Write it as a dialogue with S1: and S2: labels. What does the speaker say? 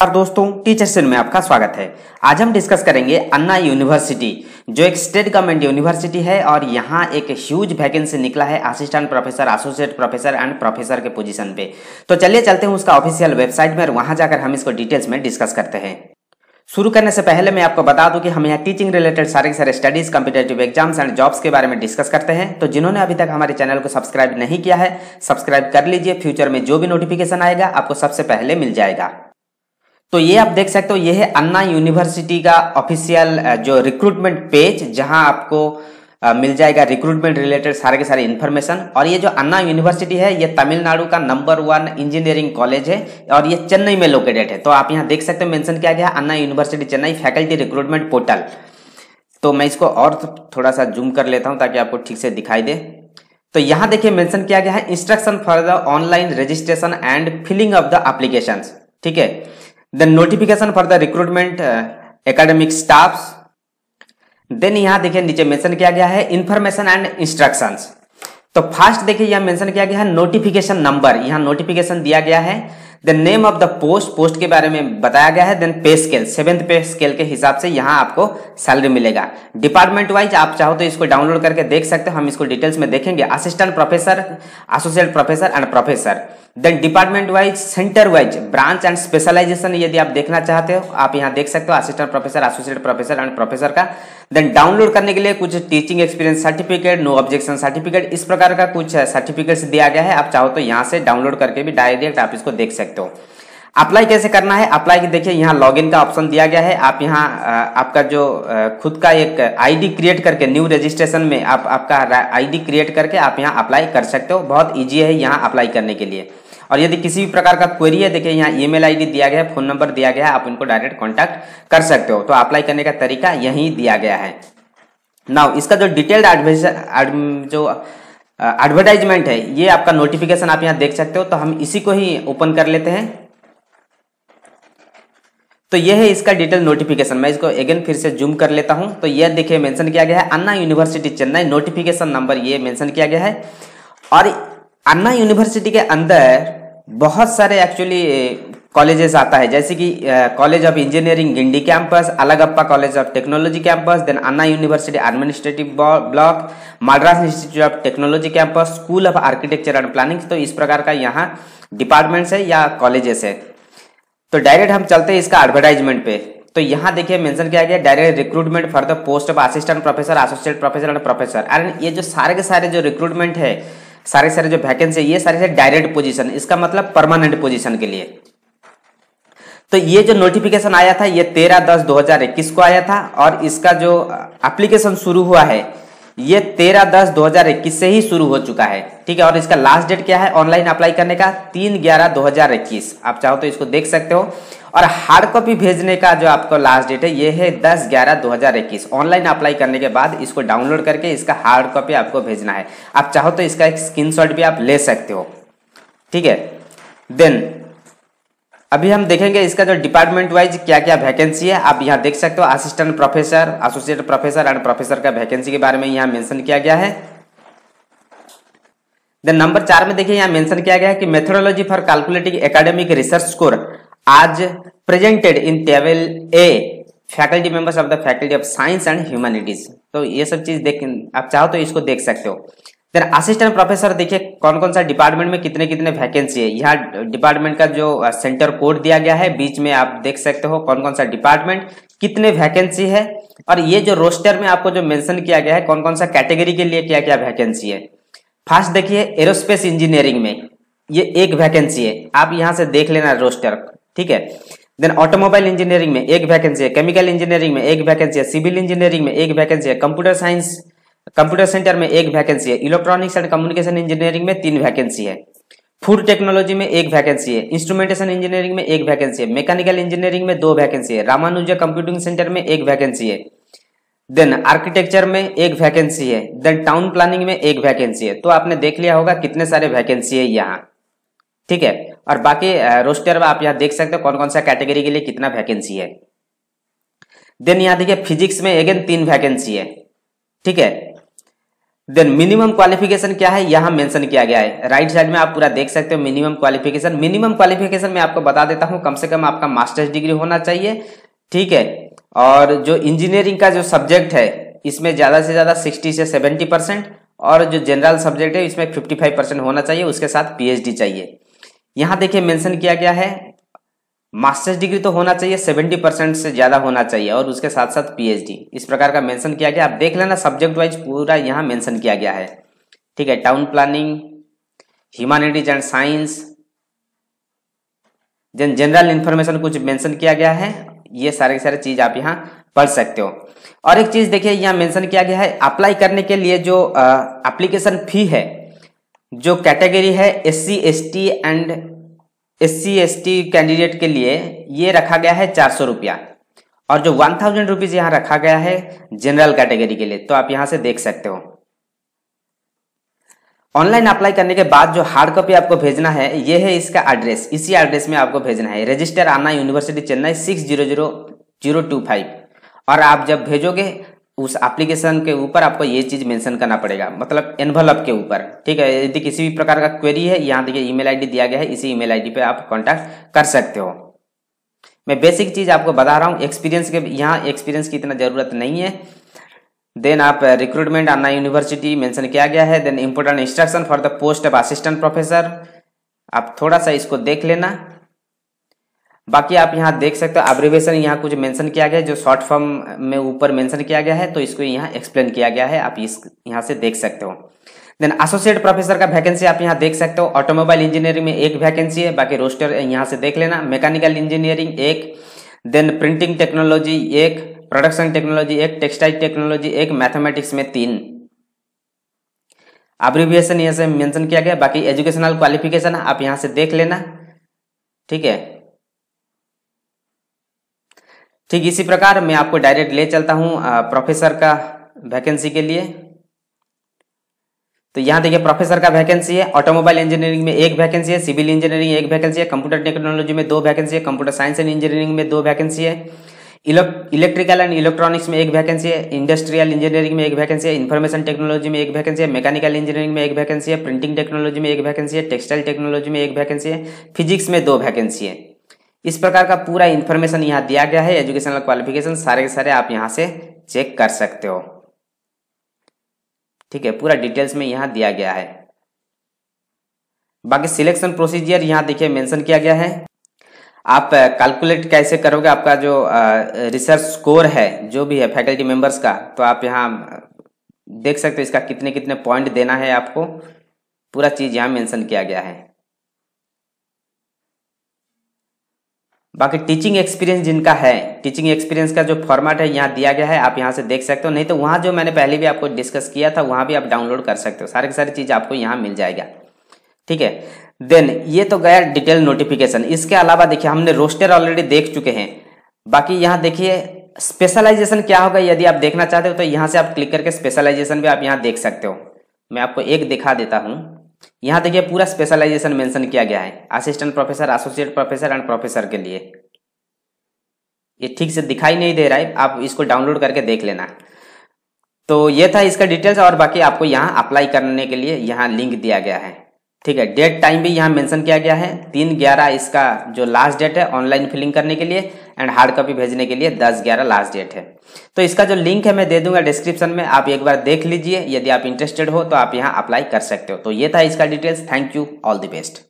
S1: और दोस्तों teacher cell में आपका स्वागत है। आज हम डिस्कस करेंगे अन्ना यूनिवर्सिटी जो एक स्टेट गवर्नमेंट यूनिवर्सिटी है और यहाँ एक ह्यूज वैकेंसी निकला है assistant professor associate professor and professor के पोजीशन पे। तो चलिए चलते हैं उसका ऑफिशियल वेबसाइट में और वहाँ जाकर हम इसको डिटेल्स में डिस्कस करते हैं। शुरू करने से पहले मैं आपको बता दूँ कि हम यहाँ टीचिंग रिलेटेड सारे के सारे studies competitive exams and jobs के बारे में डिस्कस करते हैं। तो जिन्होंने अभी तक हमारे चैनल को सब्सक्राइब नहीं किया है सब्सक्राइब कर लीजिए। फ्यूचर में जो भी नोटिफिकेशन आएगा, आपको सबसे पहले मिल जाएगा। तो ये आप देख सकते हो, ये है अन्ना यूनिवर्सिटी का ऑफिशियल जो रिक्रूटमेंट पेज जहाँ आपको मिल जाएगा रिक्रूटमेंट रिलेटेड सारे के सारे इन्फॉर्मेशन और ये जो अन्ना यूनिवर्सिटी है, ये तमिलनाडु का नंबर वन इंजीनियरिंग कॉलेज है, और ये चेन्नई में लोकेटेड है। तो आप यहाँ देख सकते हो मेंशन किया गया Anna university Chennai faculty recruitment portal तो मैं इसको और थोड़ा सा जूम कर लेता हूँ, ताकि आपको ठीक से दिखाई दे। तो यहाँ देखिए मेंशन किया गया है instruction for the online registration and filling of the application ठीक है? Then notification for the recruitment academic staff then यहाँ देखिए नीचे मेंशन किया गया है इंफॉर्मेशन एंड इंस्ट्रक्शंस तो फ़र्स्ट देखिए यहाँ मेंशन किया गया है नोटिफिकेशन नंबर यहाँ नोटिफिकेशन दिया गया है then name of the post post के बारे में बताया गया है देन पे स्केल सेवेंथ पे स्केल के हिसाब से यहाँ आपको सैलरी मिलेगा। डिपार्टमेंट वाइज आप चाहो तो इसको डाउनलोड करके देख सकते हो, हम इसको डिटेल्स में देखेंगे। Assistant professor associate professor and professor then department wise centre wise branch and specialisation यदि आप देखना चाहते हो, आप यहाँ देख सकते हो assistant professor associate professor and professor का देन डाउनलोड करने के लिए कुछ teaching experience certificate no objection certificate इस प्रकार का कुछ सर्टिफिकेट्स दिया गया है। आप चाहो तो यहाँ से डाउनलोड करके भी डायरेक्ट आप इसको देख सकते हो। अप्लाई कैसे करना है? अप्लाई देखिए, यहाँ लॉगिन का ऑप्शन दिया गया है। आप यहाँ आपका जो खुद का एक आईडी क्रिएट करके न्यू रजिस्ट्रेशन में आप, आपका आईडी क्रिएट करके आप यहाँ अप्लाई कर सकते हो। बहुत इजी है यहाँ अप्लाई करने के लिए। और यदि किसी भी प्रकार का क्वेरी है, देखिए यहाँ ईमेल आईडी दिया गया है फ़ोन नंबर दिया गया है, आप इनको डायरेक्ट कॉन्टैक्ट कर सकते हो। तो अप्लाई करने का तरीका यही दिया गया है। नाउ इसका जो डिटेल्ड जो एडवर्टाइजमेंट है, ये आपका नोटिफिकेशन आप यहाँ देख सकते हो तो हम इसी को ही ओपन कर लेते हैं। तो यह है इसका डिटेल नोटिफिकेशन मैं इसको अगेन फिर से जूम कर लेता हूँ। तो यह देखिए मेंशन किया गया है, Anna university Chennai. Notification number ये मेंशन किया गया है। और अन्ना यूनिवर्सिटी के अंदर बहुत सारे एक्चुअली कॉलेजेस आता है। जैसे कि college of engineering Guindy campus Alagappa college of technology campus then Anna university administrative block Madras institute of technology campus school of architecture and planning तो इस प्रकार का यहाँ डिपार्टमेंट्स है या कॉलेजेस है। तो डायरेक्ट हम चलते हैं इसका एडवर्टाइजमेंट पे। तो यहाँ देखिए मेंशन किया गया direct recruitment for the post of assistant professor associate professor and professor and ये जो सारे के सारे जो रिक्रूटमेंट है सारे सारे जो वैकेंसी है, ये सारे सारे डायरेक्ट पोजीशन इसका मतलब परमानेंट पोजीशन के लिए। तो ये जो नोटिफिकेशन आया था, ये तेरह दस दो हज़ार इक्कीस को आया था और इसका जो एप्लीकेशन शुरू हुआ है ये तेरह दस दो हज़ार इक्कीस से ही शुरू हो चुका है। ठीक है, और इसका लास्ट डेट क्या है? ऑनलाइन अप्लाई करने का तीन ग्यारह दो हज़ार इक्कीस। आप चाहो तो इसको देख सकते हो। और हार्ड कॉपी भेजने का जो आपको लास्ट डेट है, ये है दस ग्यारह दो हज़ार इक्कीस। ऑनलाइन अप्लाई करने के बाद इसको डाउनलोड करके इसका हार्ड कॉपी आपको भेजना है। आप चाहो तो इसका एक स्क्रीनशॉट भी आप ले सकते हो। ठीक है? देन अभी हम देखेंगे इसका जो डिपार्टमेंट वाइज क्या क्या वैकेंसी है। आप यहाँ देख सकते हो assistant professor associate professor and professor का वैकेंसी के बारे में यहाँ मेंशन किया गया है। देन नंबर चार में देखिए, यहाँ मेंशन किया गया है कि methodology for calculating academic research score as presented in table A faculty members of the faculty of science and humanities तो ये सब चीज़ देख, आप चाहो तो इसको देख सकते हो। देन असिस्टेंट प्रोफेसर देखिए कौन कौन सा डिपार्टमेंट में कितने कितने वैकेंसी है? यहाँ डिपार्टमेंट का जो सेंटर कोड दिया गया है, बीच में आप देख सकते हो कौन कौन सा डिपार्टमेंट कितने वैकेंसी है? और ये जो रोस्टर में आपको जो मेंशन किया गया है कौन कौन सा कैटेगरी के लिए क्या क्या वैकेंसी है? फ़र्स्ट देखिए एरोस्पेस इंजीनियरिंग में ये एक वैकेंसी है। आप यहाँ से देख लेना रोस्टर ठीक है? देन ऑटोमोबाइल इंजीनियरिंग में एक वैकेंसी है केमिकल इंजीनियरिंग में एक वैकेंसी है सिविल इंजीनियरिंग में एक वैकेंसी है कंप्यूटर साइंस कंप्यूटर सेंटर में एक वैकेंसी है इलेक्ट्रॉनिक्स एंड कम्युनिकेशन इंजीनियरिंग में तीन वैकेंसी है फ़ूड टेक्नोलॉजी में एक वैकेंसी है इंस्ट्रूमेंटेशन इंजीनियरिंग में एक वैकेंसी है मैकेनिकल इंजीनियरिंग में दो वैकेंसी है रामानुजा कंप्यूटिंग सेंटर में एक वैकेंसी है देन आर्किटेक्चर में एक वैकेंसी है देन टाउन प्लानिंग में एक वैकेंसी है तो आपने देख लिया होगा कितने सारे वैकेंसी है यहाँ ठीक है और बाकी रोस्टर आप यहाँ देख सकते हो कौन कौन सा कैटेगरी के लिए कितना वैकेंसी है देन यहाँ देखिए फिजिक्स में अगेन तीन वैकेंसी है ठीक है देन मिनिमम क्वालिफिकेशन क्या है? यहाँ मेंशन किया गया है। राइट साइड में आप पूरा देख सकते हो मिनिमम क्वालिफिकेशन मिनिमम क्वालिफिकेशन में आपको बता देता हूँ, कम से कम आपका मास्टर्स डिग्री होना चाहिए। ठीक है? और जो इंजीनियरिंग का जो सब्जेक्ट है, इसमें ज़्यादा से ज़्यादा सिक्सटी से सेवेंटी परसेंट और जो जनरल सब्जेक्ट है, इसमें फिफ्टी फाइव परसेंट होना चाहिए, उसके साथ पीएचडी चाहिए। यहाँ देखिए मेंशन किया गया है मास्टर्स डिग्री तो होना चाहिए, सेवेंटी परसेंट से ज़्यादा होना चाहिए और उसके साथ साथ पीएचडी। इस प्रकार का मेंशन किया गया। आप देख लेना सब्जेक्ट वाइज पूरा यहाँ मेंशन किया गया है। ठीक है town planning humanities and science जन जनरल इंफॉर्मेशन कुछ मेंशन किया गया है। ये सारे सारे चीज़ आप यहाँ पढ़ सकते हो। और एक चीज़ देखिए, यहाँ मेंशन किया गया है अप्लाई करने के लिए जो एप्लीकेशन फ़ी है, जो कैटेगरी है S C S T and S C candidate के लिए ये रखा गया है चार सौ रुपया। और जो वन थाउज़ेंड रुपीज़ यहाँ रखा गया है जनरल कैटेगरी के लिए तो आप यहाँ से देख सकते हो। ऑनलाइन अप्लाई करने के बाद जो हार्ड कॉपी आपको भेजना है, ये है इसका एड्रेस इसी एड्रेस में आपको भेजना है। Registrar Anna university Chennai six zero zero zero two five और आप जब भेजोगे उस एप्लीकेशन के ऊपर आपको ये चीज़ मेंशन करना पड़ेगा मतलब एनवलप के ऊपर, ठीक है? यदि किसी भी प्रकार का क्वेरी है, यहाँ देखिए ईमेल आईडी दिया गया है, इसी ईमेल आईडी पे आप कांटेक्ट कर सकते हो। मैं बेसिक चीज़ आपको बता रहा हूँ एक्सपीरियंस के, यहाँ एक्सपीरियंस की इतना ज़रूरत नहीं है। देन आप रिक्रूटमेंट अन्ना यूनिवर्सिटी मेंशन किया गया है then important instruction for the post of assistant professor आप थोड़ा सा इसको देख लेना। बाकी आप यहाँ देख सकते हो एब्रिवेशन यहाँ कुछ मेंशन किया गया है, जो शॉर्ट फॉर्म में ऊपर मेंशन किया गया है तो इसको यहाँ एक्सप्लेन किया गया है, आप इस यहाँ से देख सकते हो। देन एसोसिएट प्रोफेसर का वैकेंसी आप यहाँ देख सकते हो ऑटोमोबाइल इंजीनियरिंग में एक वैकेंसी है, बाकी रोस्टर यहाँ से देख लेना मैकेनिकल इंजीनियरिंग एक देन प्रिंटिंग टेक्नोलॉजी एक प्रोडक्शन टेक्नोलॉजी एक टेक्सटाइल टेक्नोलॉजी एक मैथमेटिक्स में तीन। अब्रिविएशन यहाँ से मेंशन किया गया, बाकी एजुकेशनल क्वालिफिकेशन आप यहाँ से देख लेना, ठीक है? ठीक इसी प्रकार मैं आपको डायरेक्ट ले चलता हूँ प्रोफेसर का वैकेंसी के लिए तो यहाँ देखिए प्रोफेसर का वैकेंसी है ऑटोमोबाइल इंजीनियरिंग में एक वैकेंसी है सिविल इंजीनियरिंग एक वैकेंसी है कंप्यूटर टेक्नोलॉजी में दो वैकेंसी है कंप्यूटर साइंस एंड इंजीनियरिंग में दो वैकेंसी है इलेक्ट्रिकल एंड इलेक्ट्रॉनिक्स में एक वैकेंसी है इंडस्ट्रियल इंजीनियरिंग में एक वैकेंसी है इन्फॉर्मेशन टेक्नोलॉजी में एक वैकेंसी है मैकेनिकल इंजीनियरिंग में एक वैकेंसी है प्रिंटिंग टेक्नोलॉजी में एक वैकेंसी है टेक्सटाइल टेक्नोलॉजी में एक वैकेंसी है फिजिक्स में दो वैकेंसी है इस प्रकार का पूरा इन्फॉर्मेशन यहाँ दिया गया है। एजुकेशनल क्वालिफिकेशन सारे के सारे आप यहाँ से चेक कर सकते हो। ठीक है, पूरा डिटेल्स में यहाँ दिया गया है। बाकी सिलेक्शन प्रोसीजर यहाँ देखिए मेंशन किया गया है। आप कैलकुलेट कैसे करोगे आपका जो रिसर्च स्कोर है, जो भी है फैकल्टी मेंबर्स का तो आप यहाँ देख सकते हो इसका कितने कितने पॉइंट देना है आपको। पूरा चीज़ यहाँ मेंशन किया गया है। बाकी टीचिंग एक्सपीरियंस जिनका है टीचिंग एक्सपीरियंस का जो फॉर्मेट है, यहाँ दिया गया है, आप यहाँ से देख सकते हो। नहीं तो वहाँ जो मैंने पहले भी आपको डिस्कस किया था, वहाँ भी आप डाउनलोड कर सकते हो। सारी की सारी चीज़ आपको यहाँ मिल जाएगा। ठीक है? देन ये तो गया डिटेल नोटिफिकेशन इसके अलावा देखिए, हमने रोस्टर ऑलरेडी देख चुके हैं। बाकी यहाँ देखिए स्पेशलाइजेशन क्या होगा यदि आप देखना चाहते हो तो यहाँ से आप क्लिक करके स्पेशलाइजेशन भी आप यहाँ देख सकते हो। मैं आपको एक दिखा देता हूँ। यहाँ देखिए पूरा स्पेशलाइजेशन मेंशन किया गया है। Assistant professor associate professor and professor के लिए। ये ठीक से दिखाई नहीं दे रहा है, आप इसको डाउनलोड करके देख लेना। तो ये था इसका डिटेल्स और बाकी आपको यहाँ अप्लाई करने के लिए यहाँ लिंक दिया गया है। ठीक है डेट टाइम भी यहाँ मेंशन किया गया है। तीन ग्यारह इसका जो लास्ट डेट है ऑनलाइन फिलिंग करने के लिए एंड हार्ड कॉपी भेजने के लिए दस ग्यारह लास्ट डेट है। तो इसका जो लिंक है, मैं दे दूँगा डिस्क्रिप्शन में। आप एक बार देख लीजिए। यदि आप इंटरेस्टेड हो तो आप यहाँ अप्लाई कर सकते हो। तो ये था इसका details thank you all the best